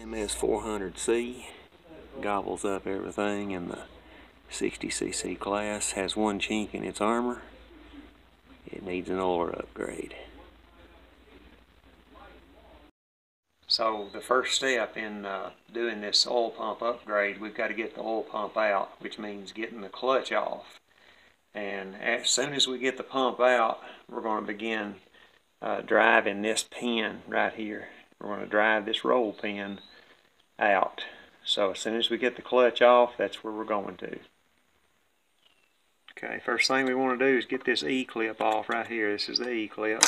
MS400C gobbles up everything in the 60cc class, has one chink in its armor. It needs an oiler upgrade. So the first step in uh, doing this oil pump upgrade, we've got to get the oil pump out, which means getting the clutch off. And as soon as we get the pump out, we're going to begin uh, driving this pin right here. We're going to drive this roll pin out. So as soon as we get the clutch off, that's where we're going to. Okay, first thing we want to do is get this E-clip off right here. This is the E-clip.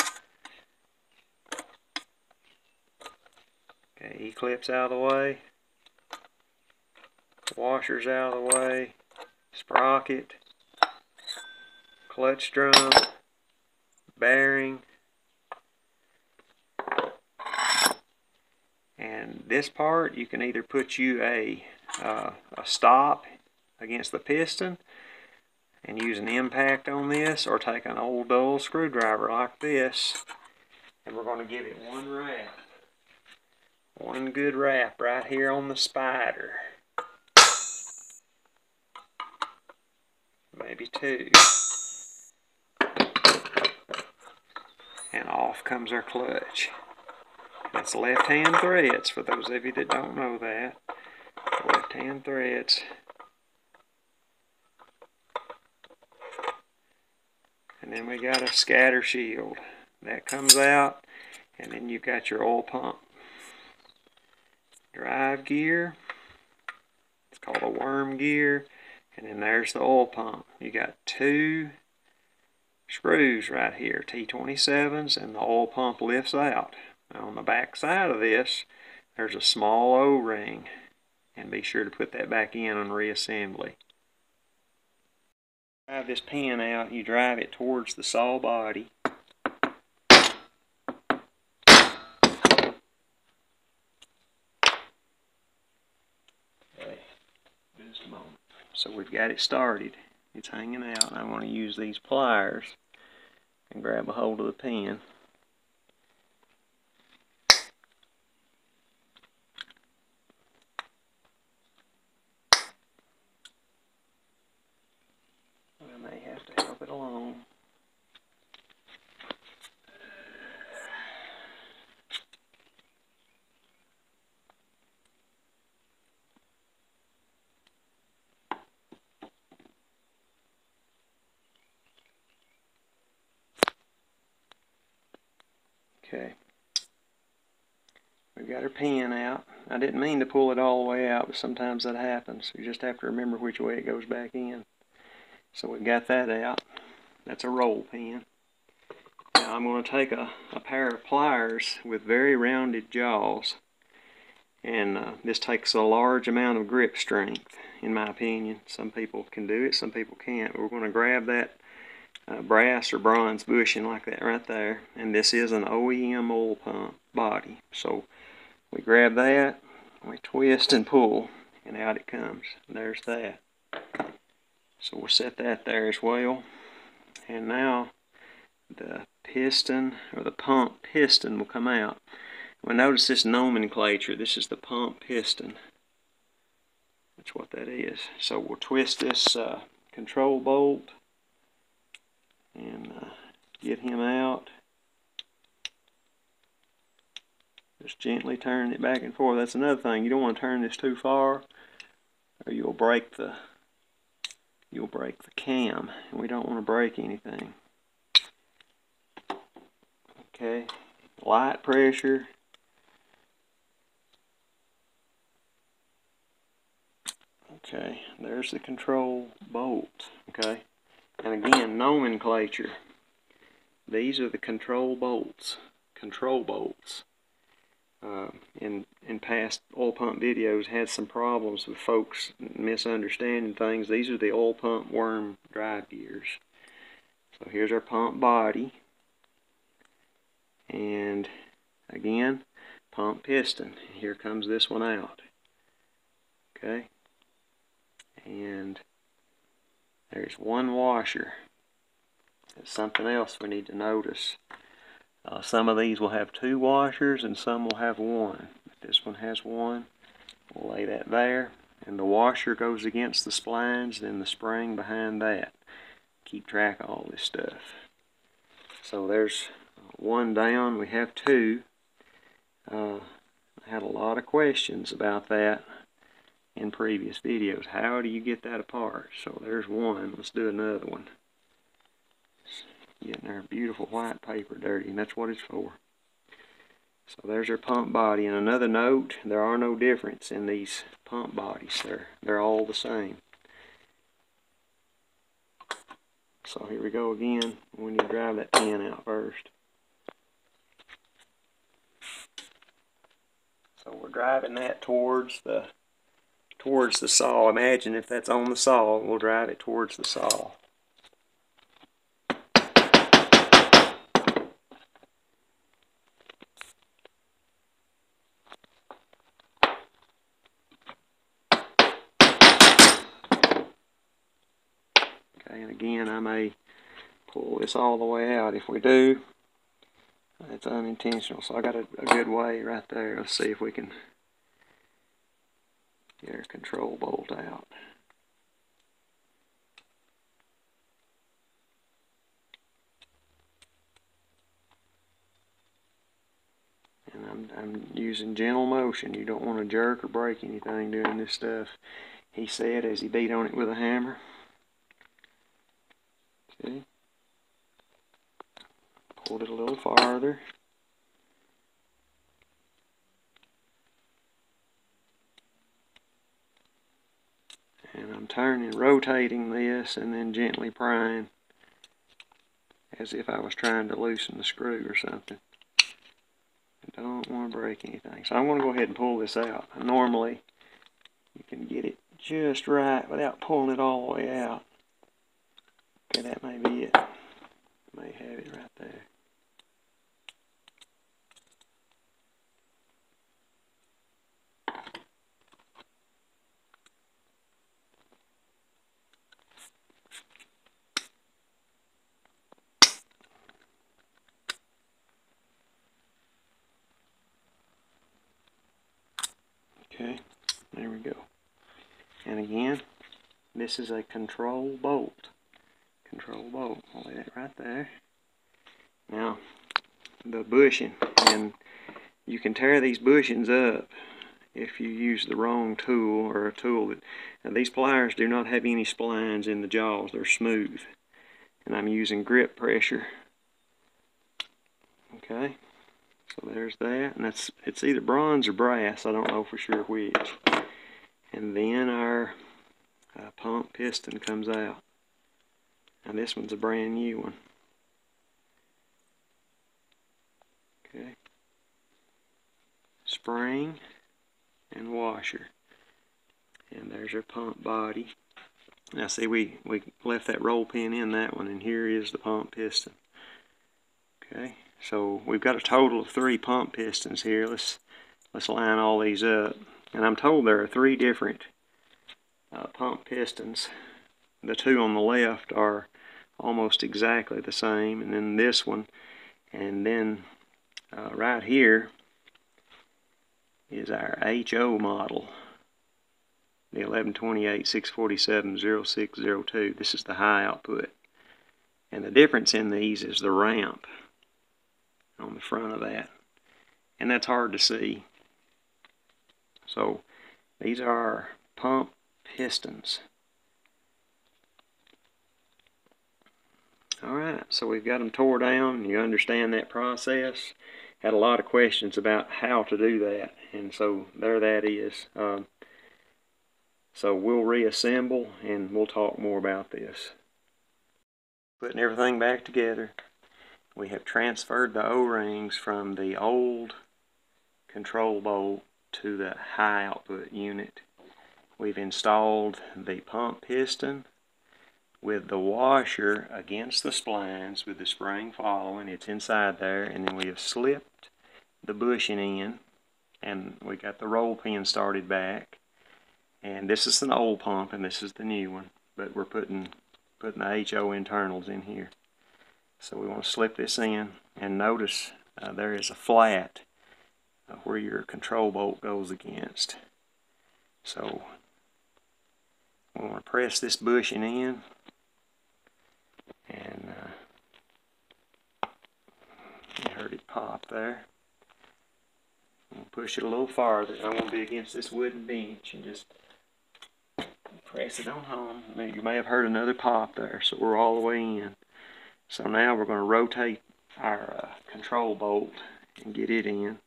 Okay, E-clip's out of the way. Washer's out of the way. Sprocket. Clutch drum. Bearing. And this part, you can either put you a, uh, a stop against the piston and use an impact on this or take an old dull screwdriver like this and we're going to give it one wrap. One good wrap right here on the spider. Maybe two. And off comes our clutch. That's left hand threads for those of you that don't know that. Left hand threads. And then we got a scatter shield. That comes out. And then you've got your oil pump. Drive gear. It's called a worm gear. And then there's the oil pump. You got two screws right here, T27s, and the oil pump lifts out. On the back side of this, there's a small O-ring. And be sure to put that back in on reassembly. Drive this pin out, you drive it towards the saw body. just a moment. So we've got it started. It's hanging out. I want to use these pliers and grab a hold of the pin. Okay. We've got our pin out. I didn't mean to pull it all the way out, but sometimes that happens. You just have to remember which way it goes back in. So we've got that out. That's a roll pin. Now I'm going to take a, a pair of pliers with very rounded jaws. And uh, this takes a large amount of grip strength, in my opinion. Some people can do it, some people can't. We're going to grab that uh, brass or bronze bushing like that right there. And this is an OEM oil pump body. So we grab that, we twist and pull, and out it comes. There's that. So we'll set that there as well. And now the piston or the pump piston will come out. Well, notice this nomenclature. This is the pump piston. That's what that is. So we'll twist this uh, control bolt and uh, get him out. Just gently turn it back and forth. That's another thing. You don't want to turn this too far or you'll break the you'll break the cam and we don't want to break anything. Okay, light pressure. Okay, there's the control bolt. Okay. And again, nomenclature. These are the control bolts. Control bolts. Uh, in in past oil pump videos had some problems with folks misunderstanding things. These are the oil pump worm drive gears. So here's our pump body. And again, pump piston. Here comes this one out. Okay. And there's one washer. That's something else we need to notice. Uh, some of these will have two washers and some will have one. This one has one. We'll lay that there. And the washer goes against the splines, then the spring behind that. Keep track of all this stuff. So there's one down. We have two. Uh, I had a lot of questions about that in previous videos. How do you get that apart? So there's one. Let's do another one. Getting our beautiful white paper dirty, and that's what it's for. So there's our pump body. And another note, there are no difference in these pump bodies. They're, they're all the same. So here we go again. We need to drive that pin out first. So we're driving that towards the towards the saw. Imagine if that's on the saw, we'll drive it towards the saw. Okay, and again, I may pull this all the way out. If we do, it's unintentional. So I got a, a good way right there. Let's see if we can get our control bolt out. And I'm, I'm using gentle motion. You don't want to jerk or break anything doing this stuff. He said as he beat on it with a hammer. Hmm. Okay. Pulled it a little farther. And I'm turning, rotating this, and then gently prying as if I was trying to loosen the screw or something. I don't want to break anything. So I'm going to go ahead and pull this out. Normally, you can get it just right without pulling it all the way out. Okay, that may be it. May have it right there. Okay, there we go. And again, this is a control bolt. Control bolt. I'll that right there. Now, the bushing, and you can tear these bushings up if you use the wrong tool or a tool that these pliers do not have any splines in the jaws they're smooth and I'm using grip pressure okay so there's that, and that's it's either bronze or brass. I don't know for sure which. And then our uh, pump piston comes out. Now this one's a brand new one. Okay. Spring and washer. And there's our pump body. Now see we, we left that roll pin in that one and here is the pump piston. Okay. So we've got a total of three pump pistons here. Let's let's line all these up. And I'm told there are three different uh, pump pistons. The two on the left are almost exactly the same, and then this one, and then uh, right here is our HO model, the 1128 647 0602. This is the high output. And the difference in these is the ramp on the front of that. And that's hard to see. So these are pump pistons. So we've got them tore down. You understand that process. Had a lot of questions about how to do that. And so there that is. Um, so we'll reassemble and we'll talk more about this. Putting everything back together we have transferred the O-rings from the old control bolt to the high output unit. We've installed the pump piston with the washer against the splines with the spring following. It's inside there and then we have slipped the bushing in and we got the roll pin started back and this is an old pump and this is the new one but we're putting putting the HO internals in here. So we want to slip this in and notice uh, there is a flat uh, where your control bolt goes against. So we want to press this bushing in and uh, you heard it pop there. We'll push it a little farther. I'm going to be against this wooden bench and just press it on home. You may have heard another pop there, so we're all the way in. So now we're going to rotate our uh, control bolt and get it in.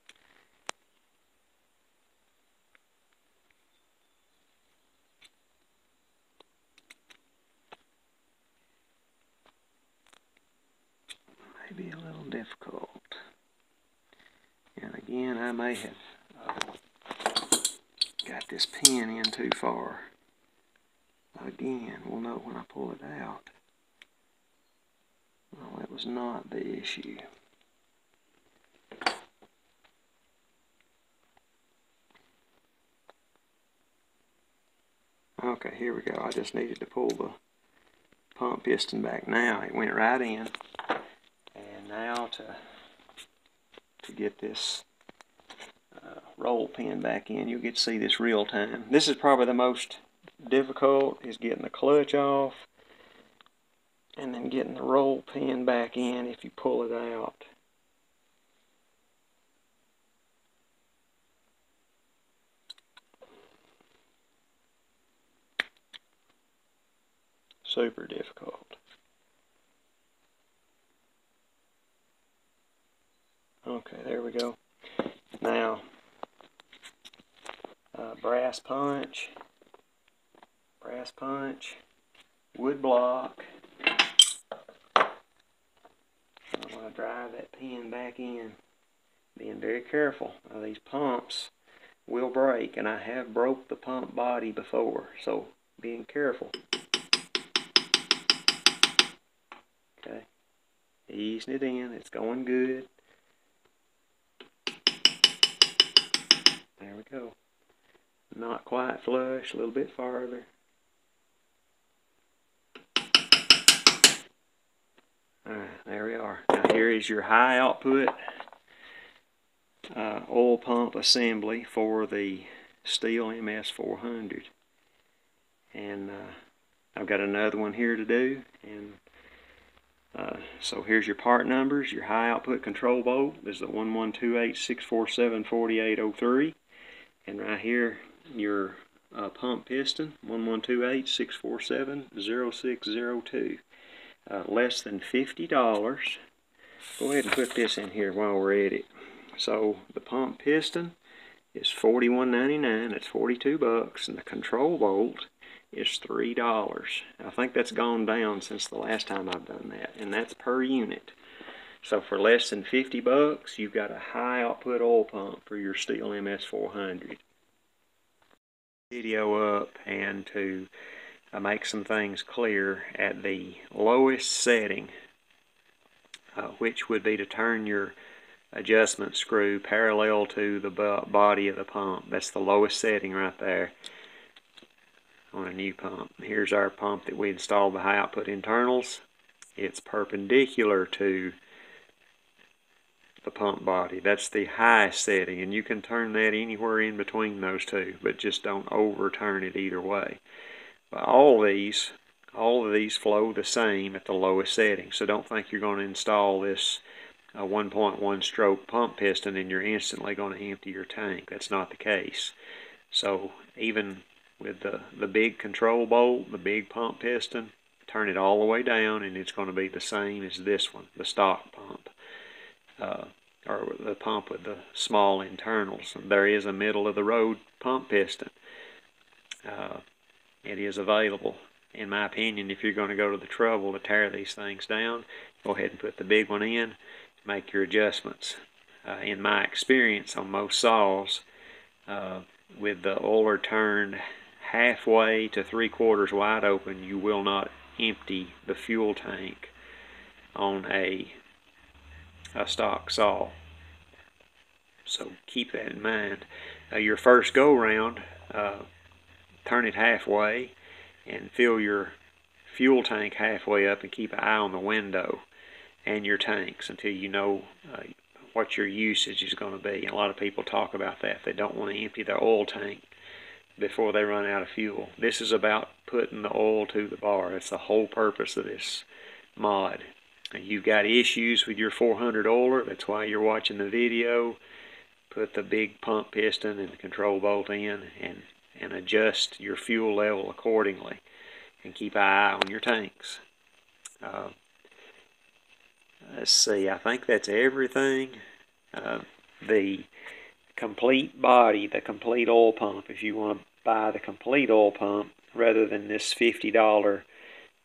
Maybe a little difficult. I may have got this pin in too far. Again, we'll know when I pull it out. Well, that was not the issue. Okay, here we go. I just needed to pull the pump piston back now. It went right in. And now to to get this roll pin back in, you'll get to see this real time. This is probably the most difficult is getting the clutch off and then getting the roll pin back in if you pull it out. Super difficult. Okay, there we go. Now, uh, brass punch, brass punch, wood block. I'm going to drive that pin back in. Being very careful. Now these pumps will break, and I have broke the pump body before, so being careful. Okay, easing it in. It's going good. There we go. Not quite flush, a little bit farther. Alright, there we are. Now here is your high output uh, oil pump assembly for the STIHL MS400. And uh, I've got another one here to do. And uh, so here's your part numbers. Your high output control bolt is the 11286474803. And right here, your uh, pump piston, 11286470602 uh, less than $50. Go ahead and put this in here while we're at it. So the pump piston is $41.99. That's 42 bucks, and the control bolt is $3. I think that's gone down since the last time I've done that, and that's per unit. So for less than 50 bucks, you've got a high output oil pump for your STIHL MS400. Video up and to uh, make some things clear at the lowest setting, uh, which would be to turn your adjustment screw parallel to the body of the pump. That's the lowest setting right there on a new pump. Here's our pump that we installed the high output internals. It's perpendicular to the pump body. That's the high setting and you can turn that anywhere in between those two but just don't overturn it either way. But all these all of these flow the same at the lowest setting so don't think you're going to install this uh, 1.1 stroke pump piston and you're instantly going to empty your tank. That's not the case. So even with the the big control bolt the big pump piston turn it all the way down and it's going to be the same as this one the stock pump uh, or the pump with the small internals and there is a middle of the road pump piston uh, it is available. In my opinion, if you're going to go to the trouble to tear these things down, go ahead and put the big one in, make your adjustments. Uh, in my experience on most saws, uh, with the oiler turned halfway to three quarters wide open, you will not empty the fuel tank on a, a stock saw. So keep that in mind. Uh, your first go round, uh, turn it halfway and fill your fuel tank halfway up and keep an eye on the window and your tanks until you know uh, what your usage is going to be. A lot of people talk about that. They don't want to empty their oil tank before they run out of fuel. This is about putting the oil to the bar. That's the whole purpose of this mod. You've got issues with your 400 oiler. That's why you're watching the video. Put the big pump piston and the control bolt in and, and adjust your fuel level accordingly. And keep an eye on your tanks. Uh, let's see, I think that's everything. Uh, the complete body, the complete oil pump, if you want to buy the complete oil pump rather than this $50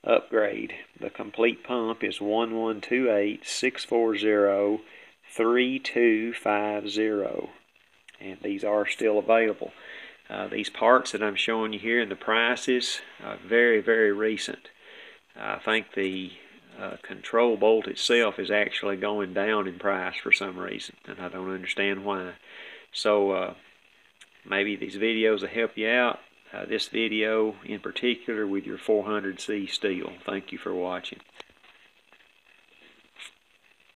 upgrade. The complete pump is 1128-640-3250 and these are still available. Uh, these parts that I'm showing you here and the prices are very very recent. I think the uh, control bolt itself is actually going down in price for some reason and I don't understand why. So uh, maybe these videos will help you out. Uh, this video in particular with your 400C STIHL. Thank you for watching.